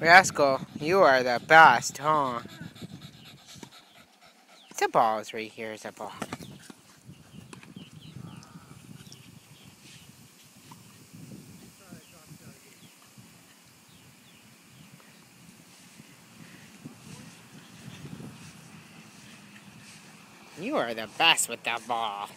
Rascal, you are the best, huh? It's a ball is right here, It's a ball. You are the best with that ball.